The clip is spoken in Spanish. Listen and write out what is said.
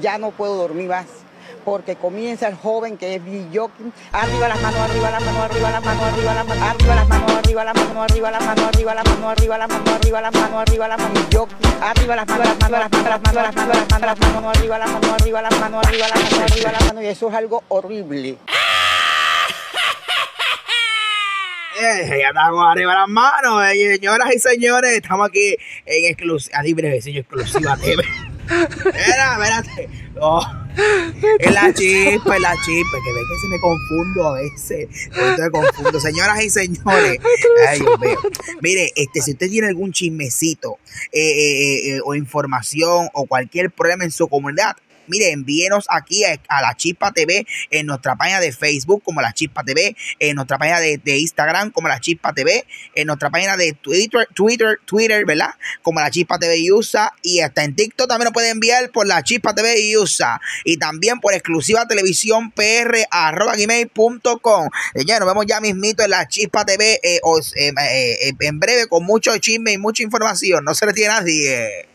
Ya no puedo dormir más porque comienza el joven que es jockey, arriba las manos, arriba las manos, arriba las manos, arriba las manos, arriba las manos, arriba las manos, arriba las manos, arriba las manos, arriba las manos, arriba las manos, arriba las manos, arriba las manos, manos, las manos, las manos, las manos, las manos, las manos, arriba las manos, arriba las manos, arriba las manos, arriba las manos, y eso es algo horrible. ya estamos arriba las manos, señoras y señores. Estamos aquí en exclusiva, libre exclusiva TV. Espera, espérate. Oh. Es la chispa, es la chispa, que ve que se me confundo a veces. Me confundo. Señoras y señores, ay, Dios mío. Mire, este, si usted tiene algún chismecito eh, eh, eh, o información o cualquier problema en su comunidad, mire, envíenos aquí a, la Chispa TV en nuestra página de Facebook como la Chispa TV, en nuestra página de, Instagram como la Chispa TV, en nuestra página de Twitter, Twitter, Twitter, ¿verdad? Como la Chispa TV USA y hasta en TikTok también lo puede enviar por la Chispa TV USA y también por exclusiva televisión pr arroba gmail.com. Ya nos vemos ya mismito en la Chispa TV eh, eh, eh, en breve con mucho chisme y mucha información. No se le tiene nadie.